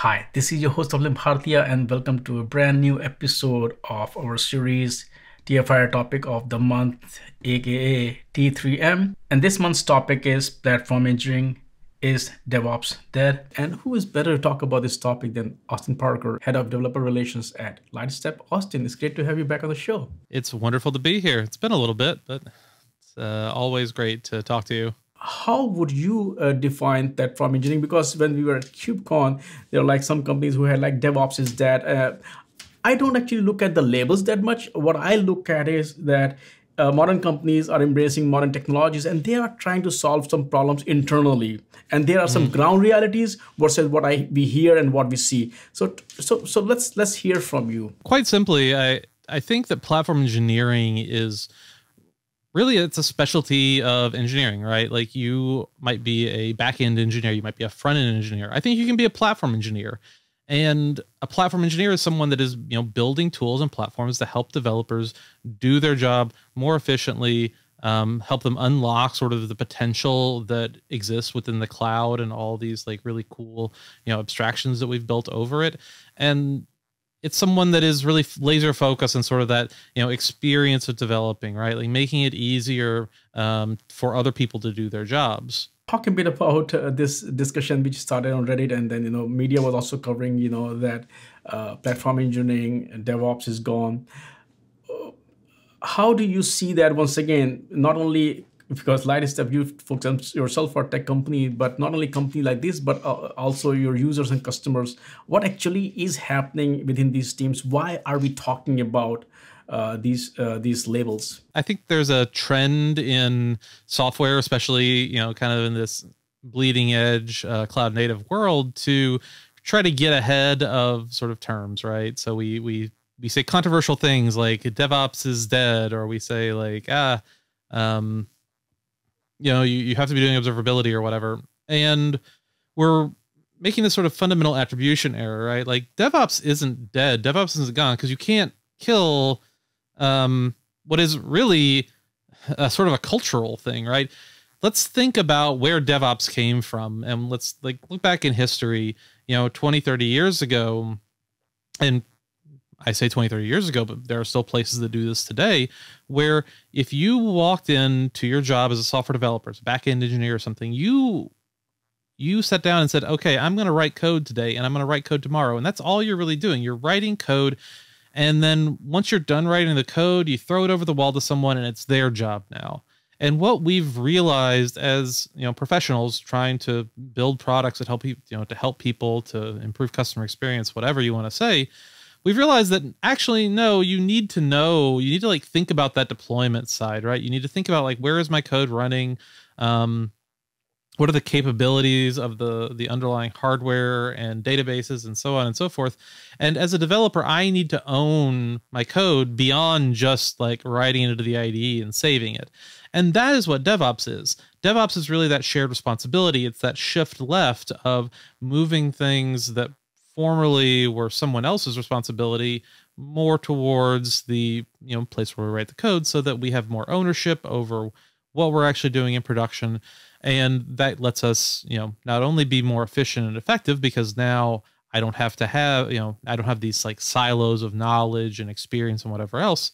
Hi, this is your host Swapnil Bhartiya and welcome to a brand new episode of our series TFIR topic of the month aka T3M. And this month's topic is platform engineering is DevOps dead? And who is better to talk about this topic than Austin Parker, Head of Developer Relations at Lightstep? Austin, it's great to have you back on the show. It's wonderful to be here. It's been a little bit, but it's uh, always great to talk to you how would you uh, define from engineering? Because when we were at KubeCon, there are like some companies who had like DevOps is that. Uh, I don't actually look at the labels that much. What I look at is that uh, modern companies are embracing modern technologies and they are trying to solve some problems internally. And there are some mm. ground realities versus what I we hear and what we see. So so so let's let's hear from you. Quite simply, I I think that platform engineering is really it's a specialty of engineering, right? Like you might be a back-end engineer, you might be a front-end engineer. I think you can be a platform engineer. And a platform engineer is someone that is, you know, building tools and platforms to help developers do their job more efficiently, um, help them unlock sort of the potential that exists within the cloud and all these like really cool, you know, abstractions that we've built over it. And it's someone that is really laser focused on sort of that you know experience of developing right? Like making it easier um, for other people to do their jobs. Talk a bit about uh, this discussion which started on reddit and then you know media was also covering you know that uh, platform engineering devops is gone. How do you see that once again not only because Lightstep, you focus yourself for a tech company, but not only company like this, but uh, also your users and customers. What actually is happening within these teams? Why are we talking about uh, these uh, these labels? I think there's a trend in software, especially you know, kind of in this bleeding edge uh, cloud native world, to try to get ahead of sort of terms, right? So we we we say controversial things like DevOps is dead, or we say like ah. Um, you know, you, you have to be doing observability or whatever. And we're making this sort of fundamental attribution error, right? Like DevOps isn't dead. DevOps isn't gone because you can't kill um, what is really a sort of a cultural thing, right? Let's think about where DevOps came from and let's like look back in history, you know, 20, 30 years ago. And I say 20, 30 years ago, but there are still places that do this today where if you walked into your job as a software developer, as a back-end engineer or something, you you sat down and said, okay, I'm going to write code today and I'm going to write code tomorrow. And that's all you're really doing. You're writing code. And then once you're done writing the code, you throw it over the wall to someone and it's their job now. And what we've realized as you know professionals trying to build products that help people, you know, to help people to improve customer experience, whatever you want to say, we've realized that actually no you need to know you need to like think about that deployment side right? You need to think about like where is my code running? Um what are the capabilities of the the underlying hardware and databases and so on and so forth? And as a developer i need to own my code beyond just like writing it into the ide and saving it. And that is what devops is. Devops is really that shared responsibility. It's that shift left of moving things that formerly were someone else's responsibility more towards the you know place where we write the code so that we have more ownership over what we're actually doing in production. And that lets us you know not only be more efficient and effective because now i don't have to have you know i don't have these like silos of knowledge and experience and whatever else.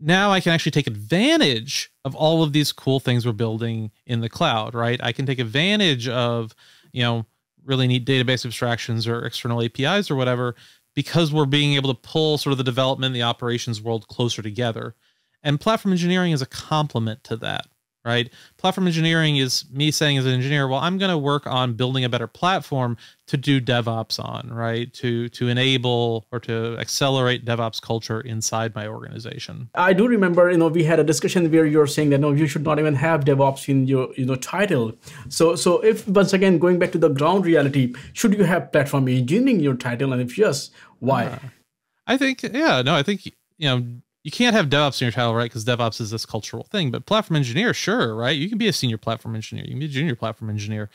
Now i can actually take advantage of all of these cool things we're building in the cloud right? I can take advantage of you know really neat database abstractions or external APIs or whatever, because we're being able to pull sort of the development, the operations world closer together. And platform engineering is a complement to that right? Platform engineering is me saying as an engineer, well, I'm going to work on building a better platform to do DevOps on, right? To to enable or to accelerate DevOps culture inside my organization. I do remember, you know, we had a discussion where you're saying that no, you should not even have DevOps in your you know title. So so if once again going back to the ground reality, should you have platform engineering in your title, and if yes, why? Uh, I think yeah, no, I think you know you can't have DevOps in your title, right? Because DevOps is this cultural thing. But platform engineer, sure, right? You can be a senior platform engineer. You can be a junior platform engineer.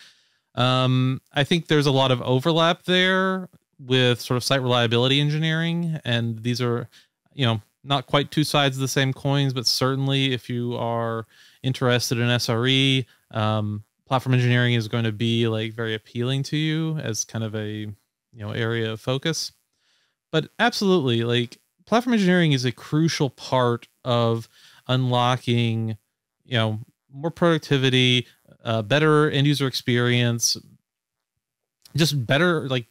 Um, I think there's a lot of overlap there with sort of site reliability engineering, and these are, you know, not quite two sides of the same coins, but certainly if you are interested in SRE, um, platform engineering is going to be like very appealing to you as kind of a you know area of focus but absolutely like platform engineering is a crucial part of unlocking you know more productivity uh, better end user experience just better like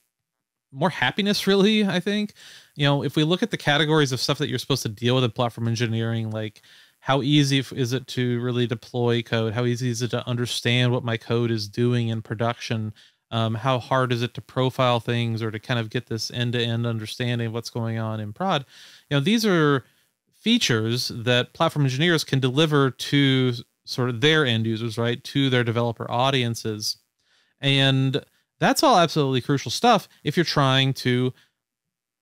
more happiness really i think. You know if we look at the categories of stuff that you're supposed to deal with in platform engineering like how easy is it to really deploy code? How easy is it to understand what my code is doing in production um, how hard is it to profile things or to kind of get this end-to-end understanding of what's going on in prod? You know these are features that platform engineers can deliver to sort of their end users right to their developer audiences. And that's all absolutely crucial stuff if you're trying to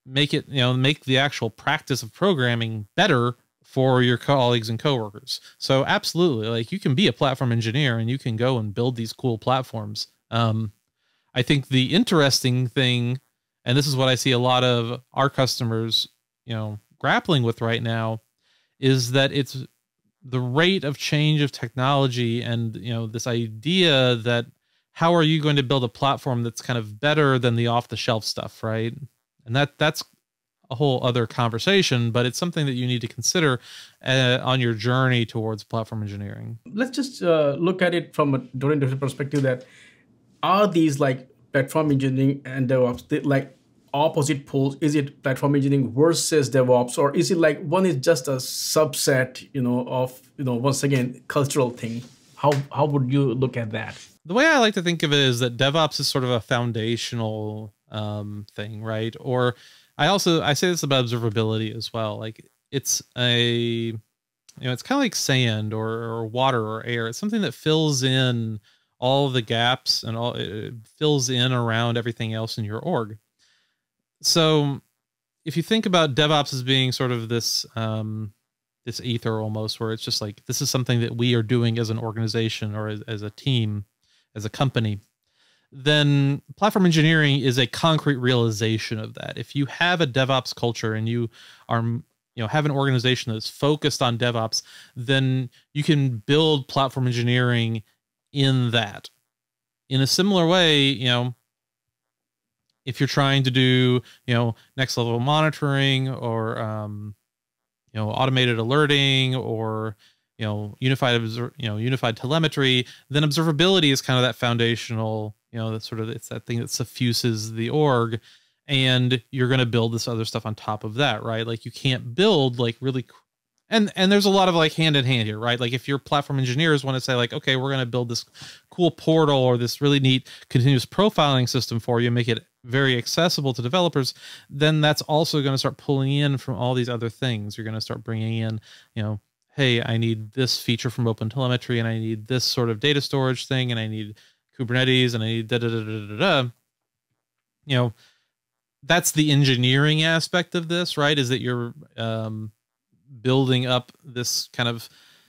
make it you know make the actual practice of programming better for your colleagues and coworkers. So absolutely like you can be a platform engineer and you can go and build these cool platforms. Um, i think the interesting thing and this is what i see a lot of our customers you know grappling with right now is that it's the rate of change of technology and you know this idea that how are you going to build a platform that's kind of better than the off the shelf stuff right? And that that's a whole other conversation but it's something that you need to consider uh, on your journey towards platform engineering. Let's just uh, look at it from a different perspective that are these like platform engineering and devops like opposite poles? Is it platform engineering versus devops or is it like one is just a subset you know of you know once again cultural thing? How how would you look at that? The way i like to think of it is that devops is sort of a foundational um, thing right? Or i also i say this about observability as well. Like it's a you know it's kind of like sand or, or water or air. It's something that fills in all the gaps and all it fills in around everything else in your org so if you think about DevOps as being sort of this um, this ether almost, where it's just like this is something that we are doing as an organization or as, as a team, as a company, then platform engineering is a concrete realization of that. If you have a DevOps culture and you are you know have an organization that's focused on DevOps, then you can build platform engineering in that. In a similar way, you know, if you're trying to do you know next level monitoring or um, you know automated alerting or you know unified you know unified telemetry then observability is kind of that foundational you know that sort of it's that thing that suffuses the org and you're going to build this other stuff on top of that right like you can't build like really and and there's a lot of like hand in hand here right? Like if your platform engineers want to say like okay we're going to build this cool portal or this really neat continuous profiling system for you make it very accessible to developers then that's also going to start pulling in from all these other things. You're going to start bringing in you know hey i need this feature from open telemetry and i need this sort of data storage thing and i need kubernetes and i need da da da da da da. You know that's the engineering aspect of this right? Is that you're um building up this kind of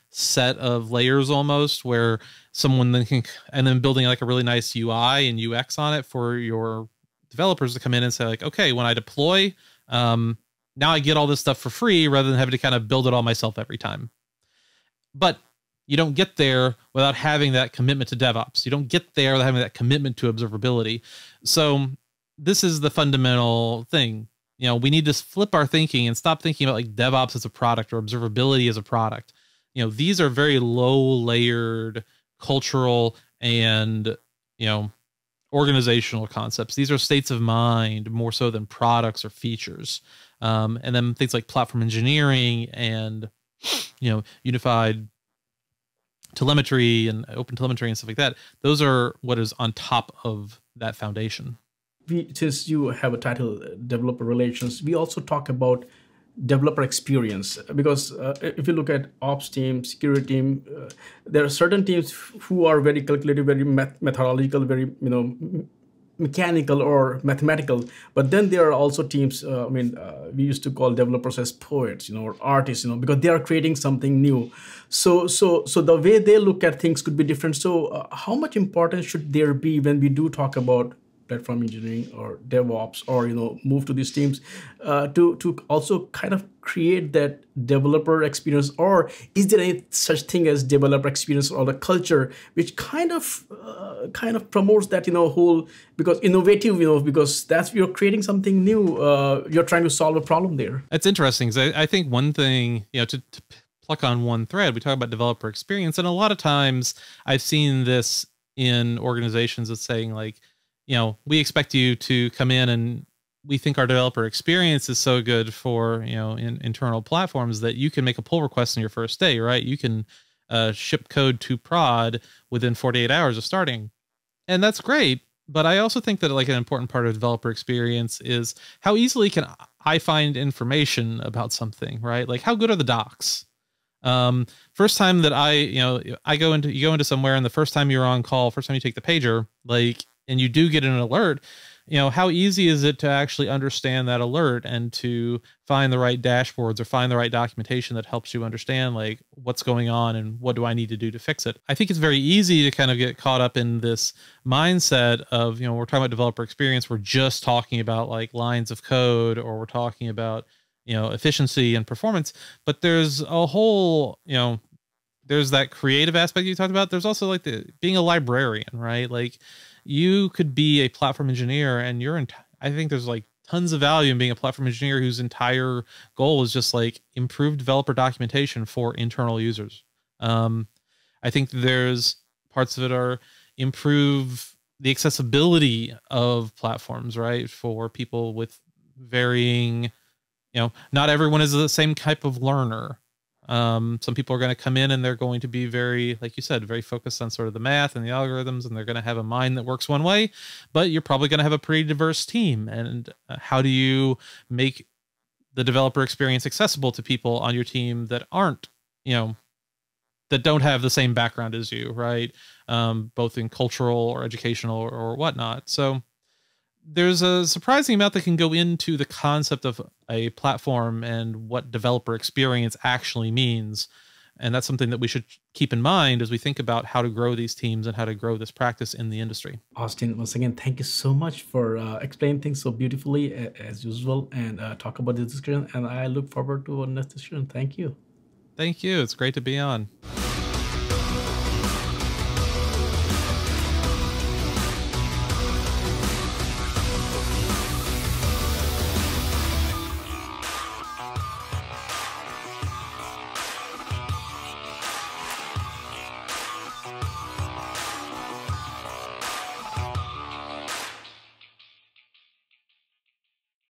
set of layers almost where someone then can and then building like a really nice UI and UX on it for your developers to come in and say like okay when I deploy um now I get all this stuff for free rather than having to kind of build it all myself every time. But you don't get there without having that commitment to DevOps. You don't get there without having that commitment to observability. So this is the fundamental thing you know we need to flip our thinking and stop thinking about like devops as a product or observability as a product. You know these are very low layered cultural and you know organizational concepts. These are states of mind more so than products or features. Um, and then things like platform engineering and you know unified telemetry and open telemetry and stuff like that those are what is on top of that foundation we since you have a title uh, developer relations we also talk about developer experience. Because uh, if you look at ops team security team uh, there are certain teams who are very calculative very math- methodological very you know mechanical or mathematical. But then there are also teams uh, i mean uh, we used to call developers as poets you know or artists you know because they are creating something new. So so so the way they look at things could be different. So uh, how much importance should there be when we do talk about platform engineering or DevOps or you know move to these teams uh, to to also kind of create that developer experience? Or is there any such thing as developer experience or the culture which kind of uh, kind of promotes that you know whole because innovative you know because that's you're creating something new uh, you're trying to solve a problem there? It's interesting I, I think one thing you know to, to pluck on one thread we talk about developer experience and a lot of times i've seen this in organizations that's saying like you know, we expect you to come in and we think our developer experience is so good for, you know, in, internal platforms that you can make a pull request on your first day, right? You can uh, ship code to prod within 48 hours of starting. And that's great. But I also think that like an important part of developer experience is how easily can I find information about something, right? Like how good are the docs? Um, first time that I, you know, I go into you go into somewhere and the first time you're on call, first time you take the pager, like and you do get an alert, you know, how easy is it to actually understand that alert and to find the right dashboards or find the right documentation that helps you understand like what's going on and what do I need to do to fix it? I think it's very easy to kind of get caught up in this mindset of, you know, we're talking about developer experience, we're just talking about like lines of code or we're talking about, you know, efficiency and performance, but there's a whole, you know, there's that creative aspect you talked about. There's also like the being a librarian, right? Like you could be a platform engineer and you're in, I think there's like tons of value in being a platform engineer whose entire goal is just like improve developer documentation for internal users. Um, I think there's parts of it are improve the accessibility of platforms, right? For people with varying, you know, not everyone is the same type of learner. Um, some people are going to come in and they're going to be very, like you said, very focused on sort of the math and the algorithms, and they're going to have a mind that works one way. But you're probably going to have a pretty diverse team. And uh, how do you make the developer experience accessible to people on your team that aren't, you know, that don't have the same background as you, right? Um, both in cultural or educational or, or whatnot. So there's a surprising amount that can go into the concept of a platform and what developer experience actually means. And that's something that we should keep in mind as we think about how to grow these teams and how to grow this practice in the industry. Austin, once again, thank you so much for uh, explaining things so beautifully as usual and uh, talk about this discussion. And I look forward to our next discussion. Thank you. Thank you. It's great to be on.